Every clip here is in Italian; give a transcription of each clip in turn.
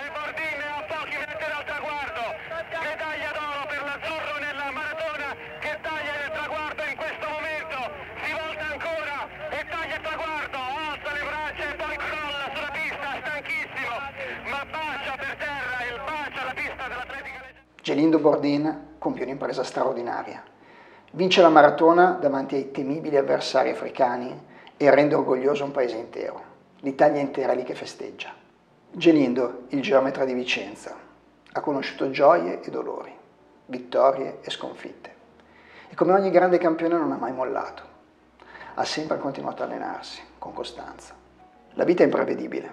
E Bordin a pochi metri dal traguardo, medaglia d'oro per l'azzurro nella maratona che taglia il traguardo in questo momento, si volta ancora e taglia il traguardo, alza le braccia e poi crolla sulla pista, stanchissimo, ma bacia per terra il bacia la pista dell'Atletica. Gelindo Bordin compie un'impresa straordinaria. Vince la maratona davanti ai temibili avversari africani e rende orgoglioso un paese intero. L'Italia intera lì che festeggia. Gelindo, il geometra di Vicenza, ha conosciuto gioie e dolori, vittorie e sconfitte. E come ogni grande campione non ha mai mollato. Ha sempre continuato a allenarsi, con costanza. La vita è imprevedibile.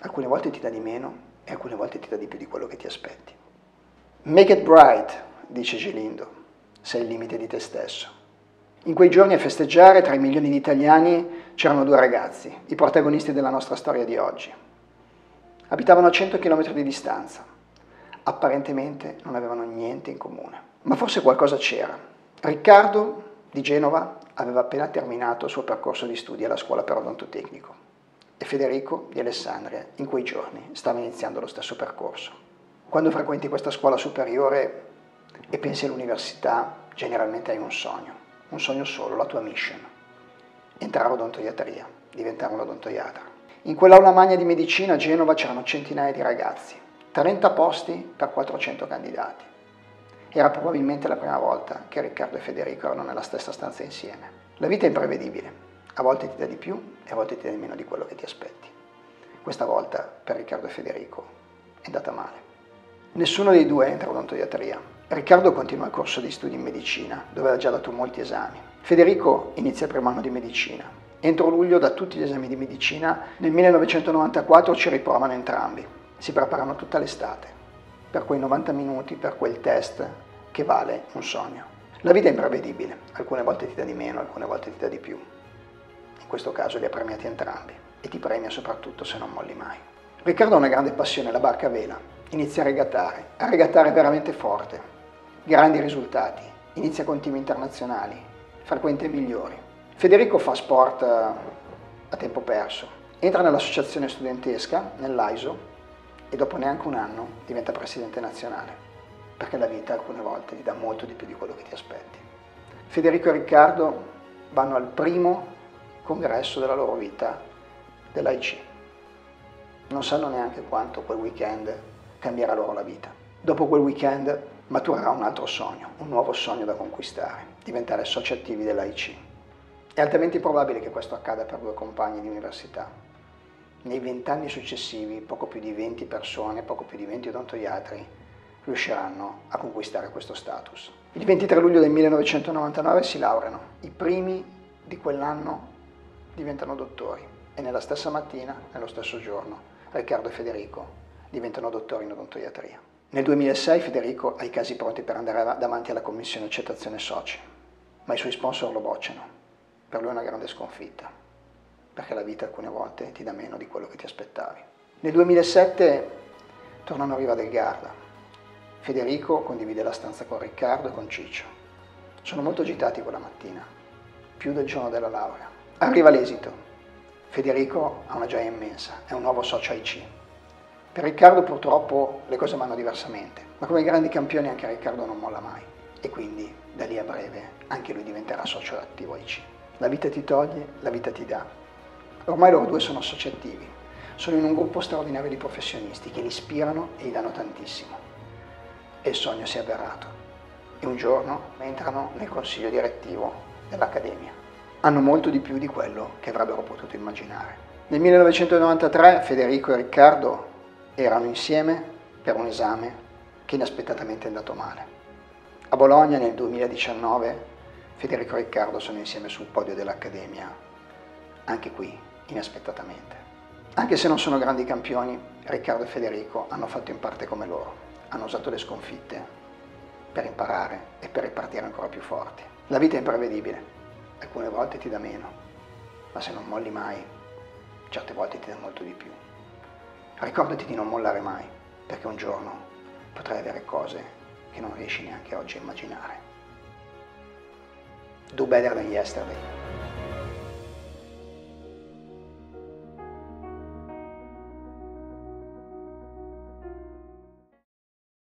Alcune volte ti dà di meno e alcune volte ti dà di più di quello che ti aspetti. Make it bright, dice Gelindo, sei il limite di te stesso. In quei giorni a festeggiare tra i milioni di italiani c'erano due ragazzi, i protagonisti della nostra storia di oggi. Abitavano a 100 km di distanza. Apparentemente non avevano niente in comune. Ma forse qualcosa c'era. Riccardo di Genova aveva appena terminato il suo percorso di studi alla scuola per odontotecnico e Federico di Alessandria in quei giorni stava iniziando lo stesso percorso. Quando frequenti questa scuola superiore e pensi all'università, generalmente hai un sogno, un sogno solo, la tua mission. Entrare odontoiatria, diventare un odontoiatra. In quell'aula magna di medicina a Genova c'erano centinaia di ragazzi, 30 posti per 400 candidati. Era probabilmente la prima volta che Riccardo e Federico erano nella stessa stanza insieme. La vita è imprevedibile, a volte ti dà di più e a volte ti dà di meno di quello che ti aspetti. Questa volta per Riccardo e Federico è andata male. Nessuno dei due entra a odontoiatria. Riccardo continua il corso di studi in medicina, dove aveva già dato molti esami. Federico inizia il primo anno di medicina Entro luglio da tutti gli esami di medicina, nel 1994 ci riprovano entrambi. Si preparano tutta l'estate, per quei 90 minuti, per quel test che vale un sogno. La vita è imprevedibile, alcune volte ti dà di meno, alcune volte ti dà di più. In questo caso li ha premiati entrambi e ti premia soprattutto se non molli mai. Riccardo ha una grande passione, la barca a vela. Inizia a regattare, a regattare veramente forte. Grandi risultati, inizia con team internazionali, frequenta i migliori Federico fa sport eh, a tempo perso, entra nell'associazione studentesca, nell'AISO, e dopo neanche un anno diventa presidente nazionale, perché la vita alcune volte ti dà molto di più di quello che ti aspetti. Federico e Riccardo vanno al primo congresso della loro vita dell'AIC. Non sanno neanche quanto quel weekend cambierà loro la vita. Dopo quel weekend maturerà un altro sogno, un nuovo sogno da conquistare, diventare soci attivi dell'AIC. È altamente probabile che questo accada per due compagni di università. Nei vent'anni successivi, poco più di 20 persone, poco più di 20 odontoiatri, riusciranno a conquistare questo status. Il 23 luglio del 1999 si laureano. I primi di quell'anno diventano dottori e nella stessa mattina, nello stesso giorno, Riccardo e Federico diventano dottori in odontoiatria. Nel 2006 Federico ha i casi pronti per andare davanti alla commissione accettazione soci, ma i suoi sponsor lo bocciano per lui è una grande sconfitta, perché la vita alcune volte ti dà meno di quello che ti aspettavi. Nel 2007 tornano a Riva del Garda. Federico condivide la stanza con Riccardo e con Ciccio. Sono molto agitati quella mattina, più del giorno della laurea. Arriva l'esito. Federico ha una gioia immensa, è un nuovo socio IC. Per Riccardo purtroppo le cose vanno diversamente, ma come grandi campioni anche Riccardo non molla mai e quindi da lì a breve anche lui diventerà socio attivo IC. La vita ti toglie, la vita ti dà. Ormai loro due sono associativi, sono in un gruppo straordinario di professionisti che li ispirano e gli danno tantissimo. E il sogno si è avverato. E un giorno entrano nel consiglio direttivo dell'Accademia. Hanno molto di più di quello che avrebbero potuto immaginare. Nel 1993 Federico e Riccardo erano insieme per un esame che inaspettatamente è andato male. A Bologna nel 2019 Federico e Riccardo sono insieme sul podio dell'Accademia, anche qui inaspettatamente. Anche se non sono grandi campioni, Riccardo e Federico hanno fatto in parte come loro, hanno usato le sconfitte per imparare e per ripartire ancora più forti. La vita è imprevedibile, alcune volte ti dà meno, ma se non molli mai, certe volte ti dà molto di più. Ricordati di non mollare mai, perché un giorno potrai avere cose che non riesci neanche oggi a immaginare. do better than yesterday.